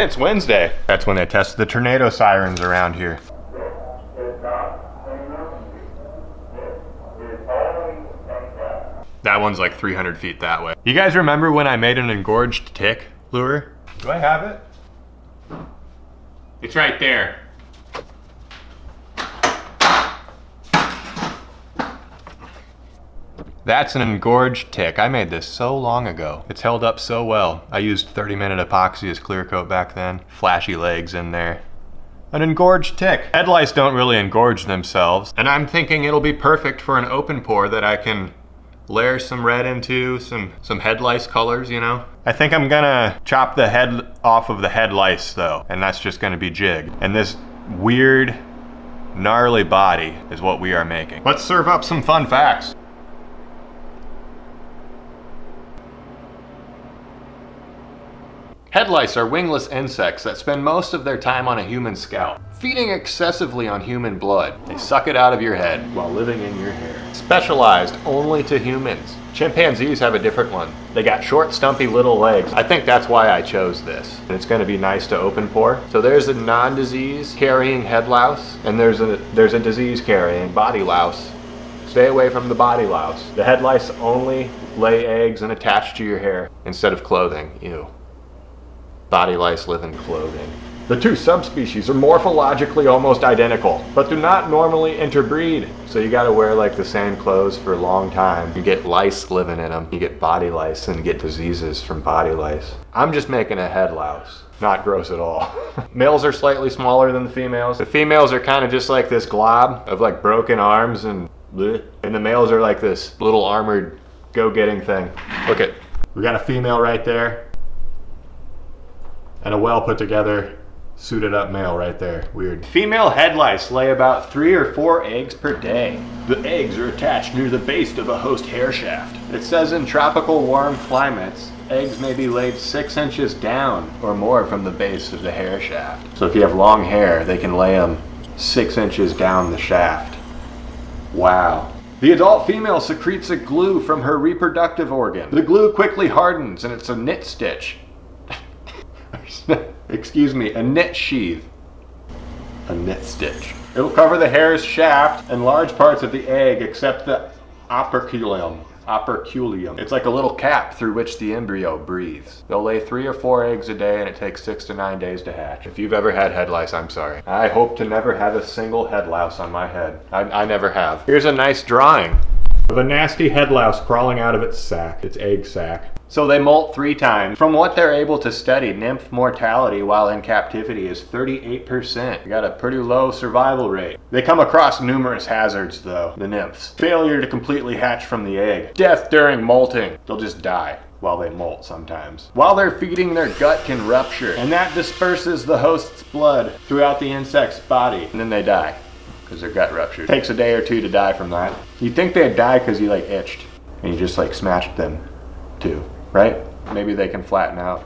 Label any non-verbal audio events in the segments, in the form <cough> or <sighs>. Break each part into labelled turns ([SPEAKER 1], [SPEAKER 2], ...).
[SPEAKER 1] It's Wednesday. That's when they test the tornado sirens around here. That one's like 300 feet that way. You guys remember when I made an engorged tick lure? Do I have it? It's right there. That's an engorged tick. I made this so long ago. It's held up so well. I used 30 minute epoxy as clear coat back then. Flashy legs in there. An engorged tick. Head lice don't really engorge themselves. And I'm thinking it'll be perfect for an open pour that I can layer some red into, some, some head lice colors, you know? I think I'm gonna chop the head off of the head lice though, and that's just gonna be jig. And this weird, gnarly body is what we are making. Let's serve up some fun facts. Head lice are wingless insects that spend most of their time on a human scalp, feeding excessively on human blood. They suck it out of your head while living in your hair. Specialized only to humans. Chimpanzees have a different one. They got short, stumpy little legs. I think that's why I chose this. And it's gonna be nice to open pour. So there's a non-disease carrying head louse, and there's a, there's a disease carrying body louse. Stay away from the body louse. The head lice only lay eggs and attach to your hair instead of clothing. Ew. Body lice live in clothing. The two subspecies are morphologically almost identical, but do not normally interbreed. So you gotta wear like the same clothes for a long time. You get lice living in them. You get body lice and get diseases from body lice. I'm just making a head louse. Not gross at all. <laughs> Males are slightly smaller than the females. The females are kind of just like this glob of like broken arms and bleh. And the males are like this little armored go-getting thing. Look at, we got a female right there and a well put together suited up male right there. Weird. Female head lice lay about three or four eggs per day. The eggs are attached near the base of a host hair shaft. It says in tropical warm climates, eggs may be laid six inches down or more from the base of the hair shaft. So if you have long hair, they can lay them six inches down the shaft. Wow. The adult female secretes a glue from her reproductive organ. The glue quickly hardens and it's a knit stitch. <laughs> excuse me, a nit sheath, a knit stitch. It'll cover the hair's shaft and large parts of the egg except the operculum. Operculium. It's like a little cap through which the embryo breathes. They'll lay three or four eggs a day and it takes six to nine days to hatch. If you've ever had head lice, I'm sorry. I hope to never have a single head louse on my head. I, I never have. Here's a nice drawing of a nasty head louse crawling out of its sac, its egg sac. So they molt three times. From what they're able to study, nymph mortality while in captivity is 38%. You got a pretty low survival rate. They come across numerous hazards though, the nymphs. Failure to completely hatch from the egg. Death during molting. They'll just die while they molt sometimes. While they're feeding, their gut can rupture, and that disperses the host's blood throughout the insect's body, and then they die because their gut ruptured. Takes a day or two to die from that. You'd think they'd die because you like itched, and you just like smashed them too right? Maybe they can flatten out.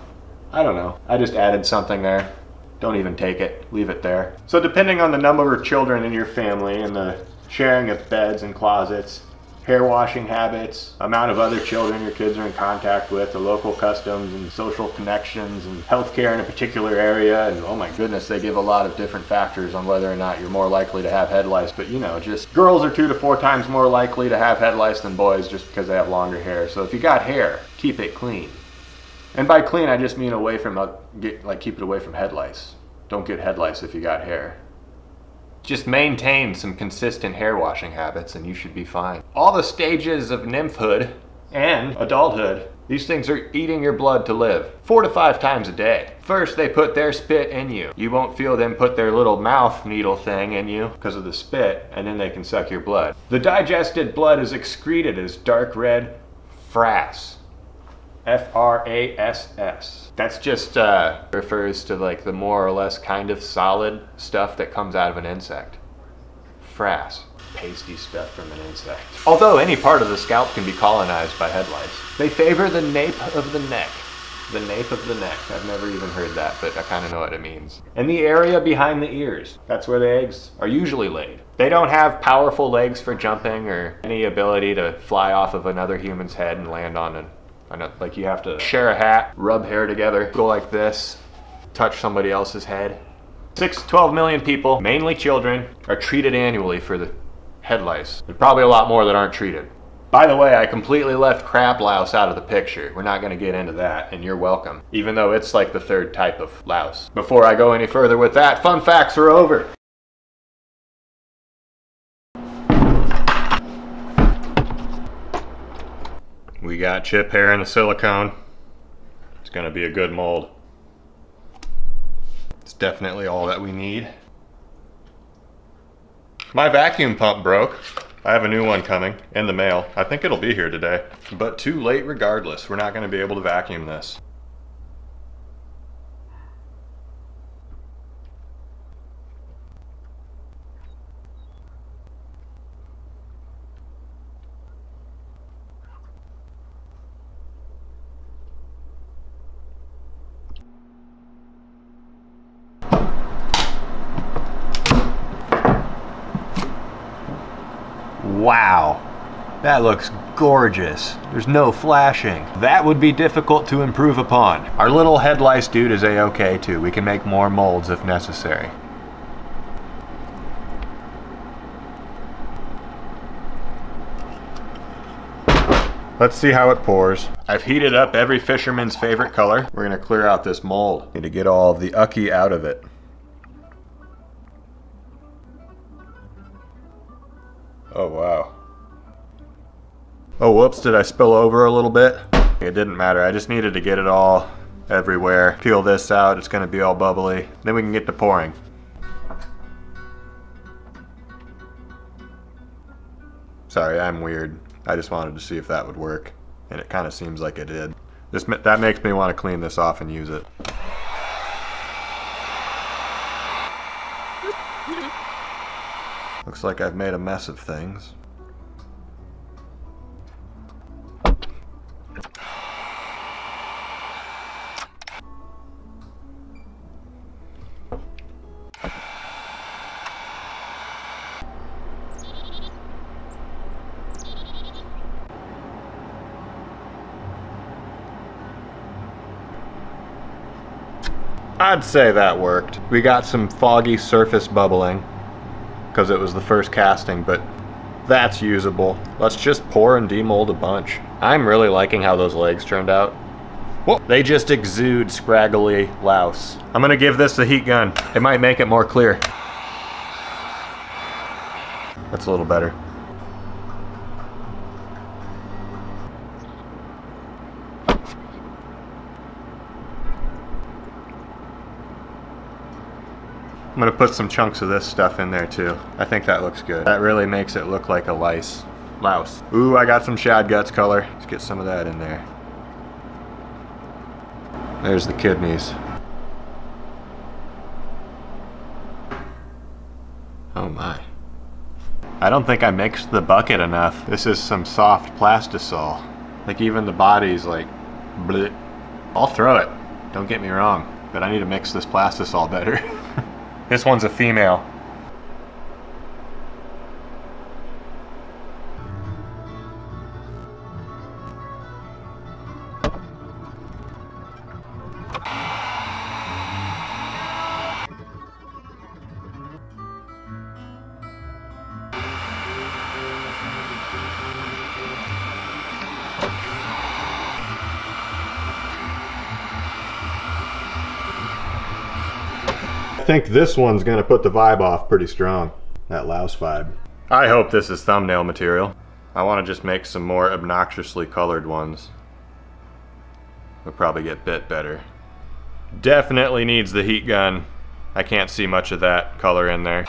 [SPEAKER 1] I don't know. I just added something there. Don't even take it, leave it there. So depending on the number of children in your family and the sharing of beds and closets, hair washing habits, amount of other children your kids are in contact with, the local customs and social connections and healthcare in a particular area. And oh my goodness, they give a lot of different factors on whether or not you're more likely to have head lice. But you know, just girls are two to four times more likely to have head lice than boys just because they have longer hair. So if you got hair, keep it clean. And by clean, I just mean away from, uh, like keep it away from head lice. Don't get head lice if you got hair. Just maintain some consistent hair washing habits and you should be fine. All the stages of nymphhood and adulthood, these things are eating your blood to live four to five times a day. First, they put their spit in you. You won't feel them put their little mouth needle thing in you because of the spit, and then they can suck your blood. The digested blood is excreted as dark red frass. F R A S S. That's just uh, refers to like the more or less kind of solid stuff that comes out of an insect. Frass. Pasty stuff from an insect. Although any part of the scalp can be colonized by head lice. They favor the nape of the neck. The nape of the neck. I've never even heard that, but I kind of know what it means. And the area behind the ears. That's where the eggs are usually laid. They don't have powerful legs for jumping or any ability to fly off of another human's head and land on an I know, like you have to share a hat, rub hair together, go like this, touch somebody else's head. Six, 12 million people, mainly children, are treated annually for the head lice. There's probably a lot more that aren't treated. By the way, I completely left crab louse out of the picture. We're not gonna get into that, and you're welcome. Even though it's like the third type of louse. Before I go any further with that, fun facts are over. We got chip hair in the silicone. It's gonna be a good mold. It's definitely all that we need. My vacuum pump broke. I have a new one coming in the mail. I think it'll be here today. But too late regardless. We're not gonna be able to vacuum this. Wow, that looks gorgeous. There's no flashing. That would be difficult to improve upon. Our little head lice dude is a-okay too. We can make more molds if necessary. Let's see how it pours. I've heated up every fisherman's favorite color. We're gonna clear out this mold. Need to get all the ucky out of it. Oh, wow. Oh, whoops, did I spill over a little bit? It didn't matter, I just needed to get it all everywhere. Peel this out, it's gonna be all bubbly. Then we can get to pouring. Sorry, I'm weird. I just wanted to see if that would work. And it kind of seems like it did. This, that makes me want to clean this off and use it. Looks like I've made a mess of things. I'd say that worked. We got some foggy surface bubbling because it was the first casting, but that's usable. Let's just pour and demold a bunch. I'm really liking how those legs turned out. Whoa, they just exude scraggly louse. I'm gonna give this the heat gun. It might make it more clear. That's a little better. I'm gonna put some chunks of this stuff in there too. I think that looks good. That really makes it look like a lice. Louse. Ooh, I got some shad guts color. Let's get some of that in there. There's the kidneys. Oh my. I don't think I mixed the bucket enough. This is some soft plastisol. Like even the body's like, bleh. I'll throw it. Don't get me wrong. But I need to mix this plastisol better. <laughs> This one's a female. Think this one's gonna put the vibe off pretty strong. That louse vibe. I hope this is thumbnail material. I want to just make some more obnoxiously colored ones. We'll probably get bit better. Definitely needs the heat gun. I can't see much of that color in there.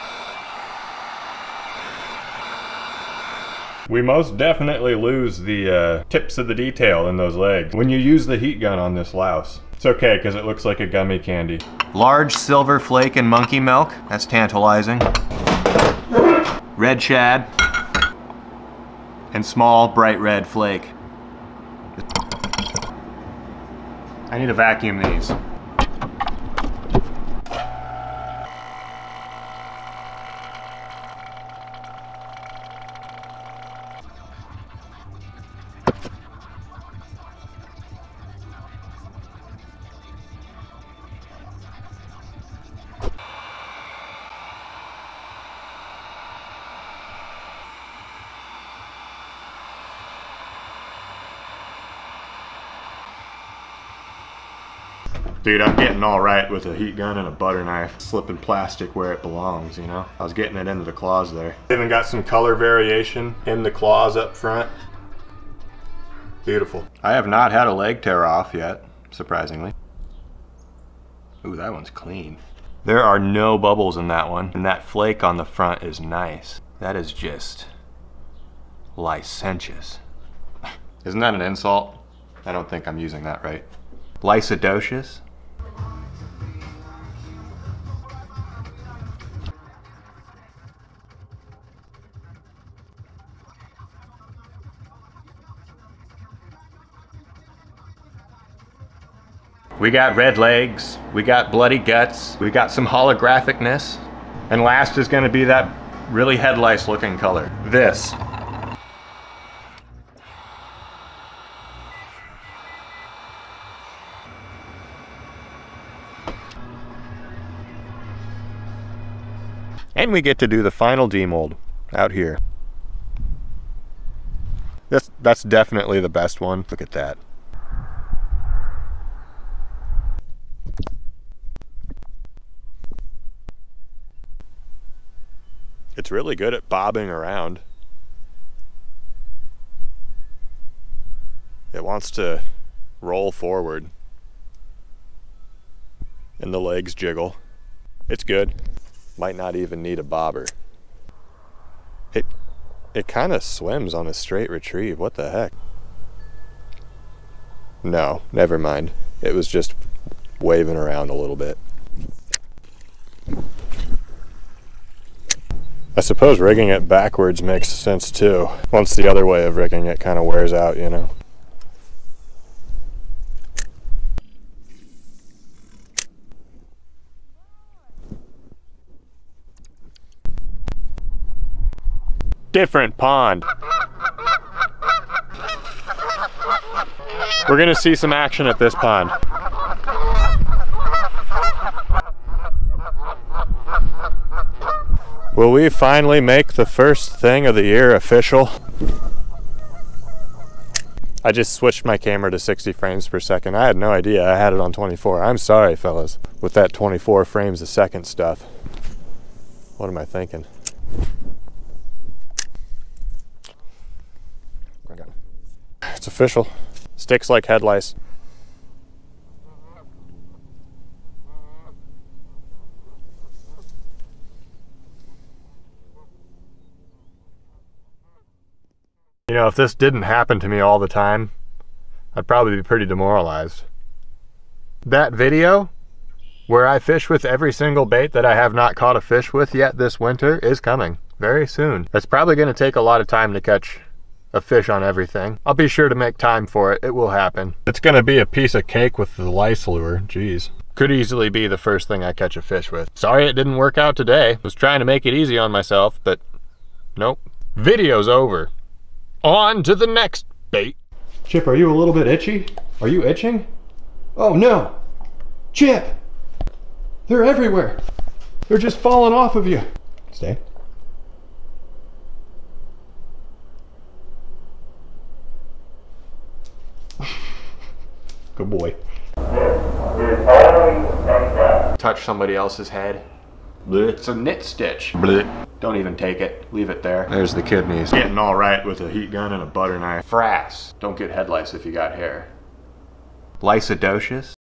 [SPEAKER 1] We most definitely lose the uh, tips of the detail in those legs when you use the heat gun on this louse. It's okay, because it looks like a gummy candy. Large silver flake and monkey milk. That's tantalizing. Red shad. And small bright red flake. I need to vacuum these. Dude, I'm getting all right with a heat gun and a butter knife. Slipping plastic where it belongs, you know? I was getting it into the claws there. Even got some color variation in the claws up front. Beautiful. I have not had a leg tear off yet, surprisingly. Ooh, that one's clean. There are no bubbles in that one, and that flake on the front is nice. That is just licentious. <laughs> Isn't that an insult? I don't think I'm using that right. Lycidocious? We got red legs, we got bloody guts, we got some holographicness, and last is gonna be that really head lice looking color. This. And we get to do the final demold out here. That's, that's definitely the best one. Look at that. It's really good at bobbing around. It wants to roll forward and the legs jiggle. It's good. Might not even need a bobber. It it kind of swims on a straight retrieve. What the heck? No, never mind. It was just waving around a little bit. I suppose rigging it backwards makes sense too. Once the other way of rigging it kind of wears out, you know. Different pond. We're gonna see some action at this pond. Will we finally make the first thing of the year official? I just switched my camera to 60 frames per second. I had no idea I had it on 24. I'm sorry, fellas, with that 24 frames a second stuff. What am I thinking? It's official. Sticks like head know, if this didn't happen to me all the time, I'd probably be pretty demoralized. That video, where I fish with every single bait that I have not caught a fish with yet this winter, is coming very soon. It's probably going to take a lot of time to catch a fish on everything. I'll be sure to make time for it. It will happen. It's going to be a piece of cake with the lice lure. Jeez. Could easily be the first thing I catch a fish with. Sorry it didn't work out today. Was trying to make it easy on myself, but nope. Video's over. On to the next bait. Chip, are you a little bit itchy? Are you itching? Oh no! Chip! They're everywhere! They're just falling off of you. Stay. <sighs> Good boy. Touch somebody else's head. Blech. It's a knit stitch. Blech. Don't even take it. Leave it there. There's the kidneys. Getting all right with a heat gun and a butter knife. Frass. Don't get head lice if you got hair. Lycidocious.